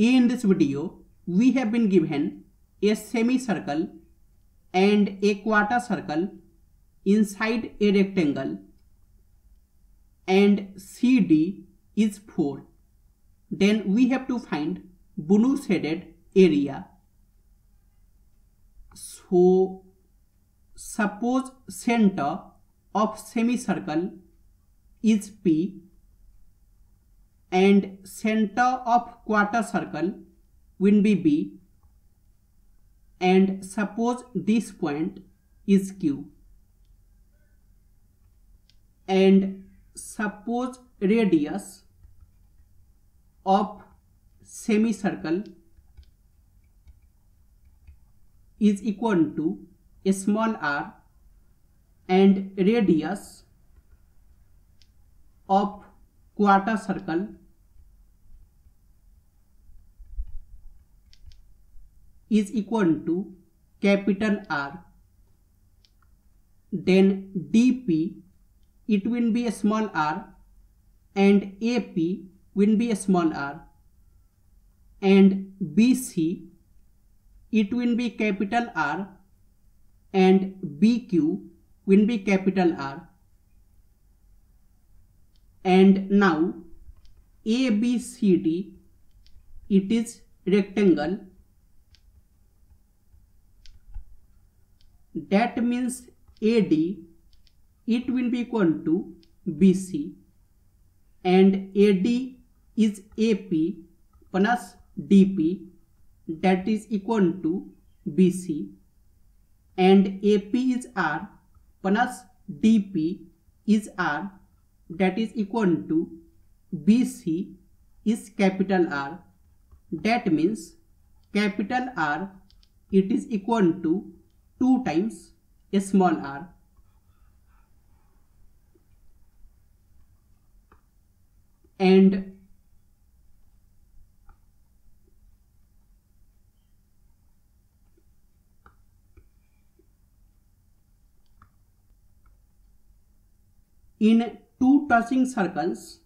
In this video, we have been given a semicircle and a quarter circle inside a rectangle and CD is 4. Then we have to find blue shaded area. So suppose center of semicircle is P and center of quarter circle will be B. And suppose this point is Q. And suppose radius of semicircle is equal to a small r and radius of quarter circle is equal to capital R. Then dp it will be a small r and ap will be a small r. And bc it will be capital R and bq will be capital R. And now ABCD it is rectangle that means AD it will be equal to BC and AD is AP plus DP that is equal to BC and AP is R plus DP is R that is equal to BC is capital R. That means capital R it is equal to 2 times a small r. And in two touching circles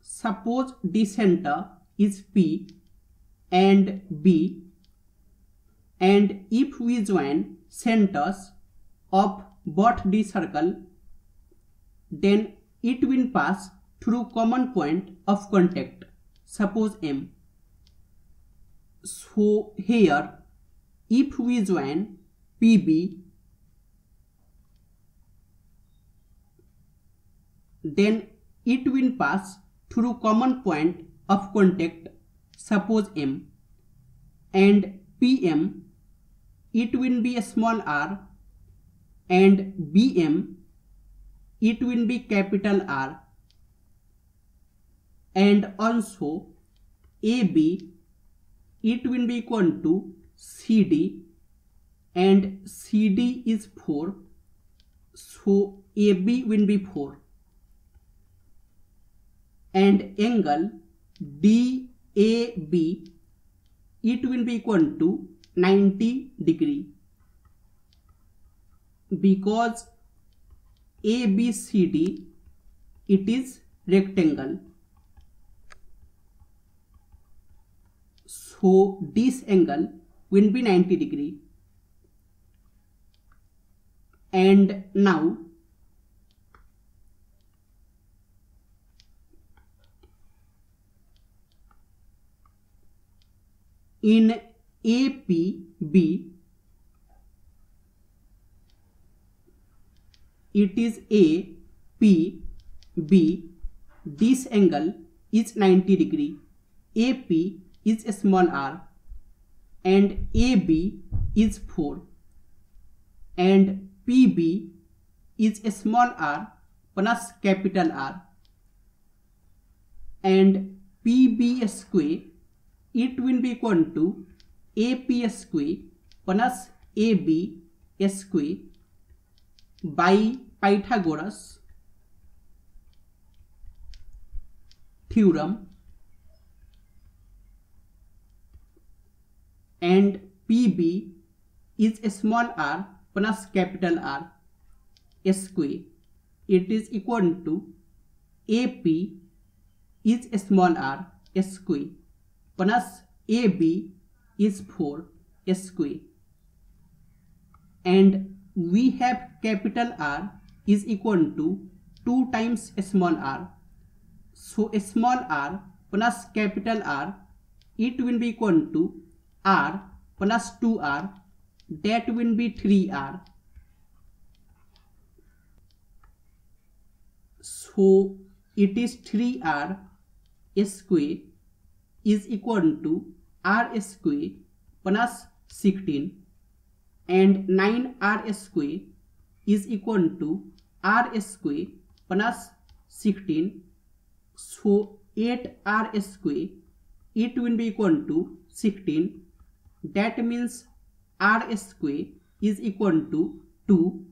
suppose the center is P and B and if we join centers of both the circle then it will pass through common point of contact suppose M. So here if we join PB then it will pass through common point of contact suppose M and PM it will be a small r and BM it will be capital R and also AB it will be equal to CD and CD is 4 so AB will be 4 and angle DAB it will be equal to 90 degree. Because ABCD it is rectangle. So this angle will be 90 degree. And now in APB it is A P B. This angle is 90 degree. AP is a small r and AB is 4 and PB is a small r plus capital R. And PB square it will be equal to AP square plus AB square by Pythagoras theorem and PB is a small r plus capital R square. It is equal to AP is a small r square plus ab is 4 square. And we have capital R is equal to 2 times small r. So small r plus capital R it will be equal to R plus 2R that will be 3R so it is 3R square is equal to R square plus 16 and 9R square is equal to R square plus 16 so 8R square it will be equal to 16 that means r square is equal to 2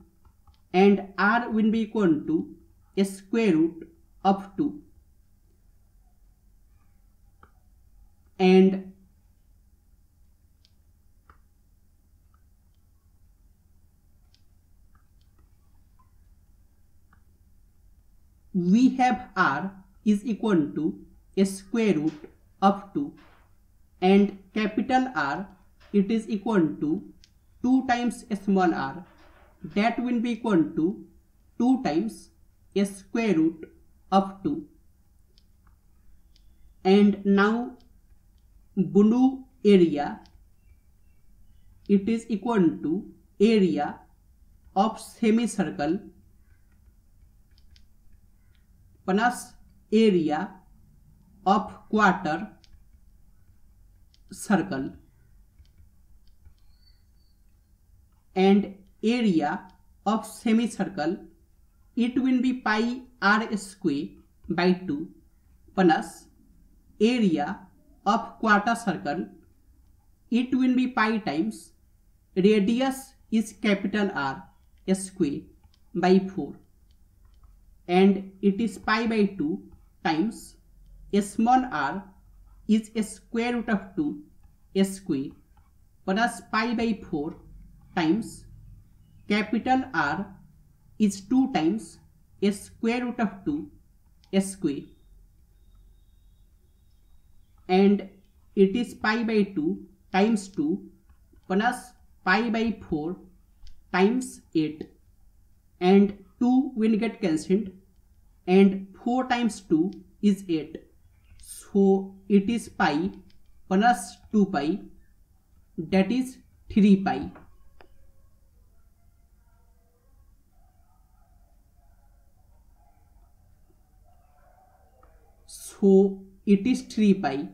and r will be equal to square root of 2 and we have r is equal to a square root of 2 and capital R it is equal to 2 times small r. That will be equal to 2 times a square root of 2 and now blue area. It is equal to area of semicircle plus area of quarter circle and area of semicircle. It will be pi r square by 2 plus area of quarter circle it will be pi times radius is capital R square by 4 and it is pi by 2 times a small r is a square root of 2 square plus pi by 4 times capital R is 2 times a square root of 2 square and it is pi by 2 times 2 plus pi by 4 times 8 and 2 will get cancelled and 4 times 2 is 8 so it is pi plus 2 pi that is 3 pi. So it is 3 pi